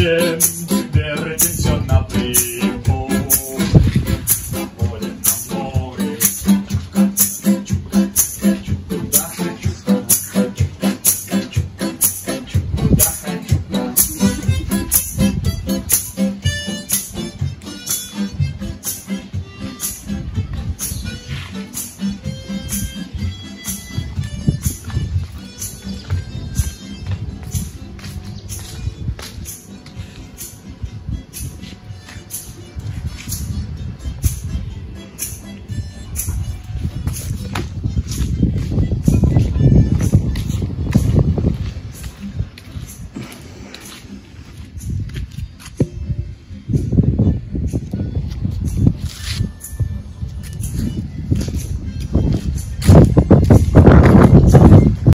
天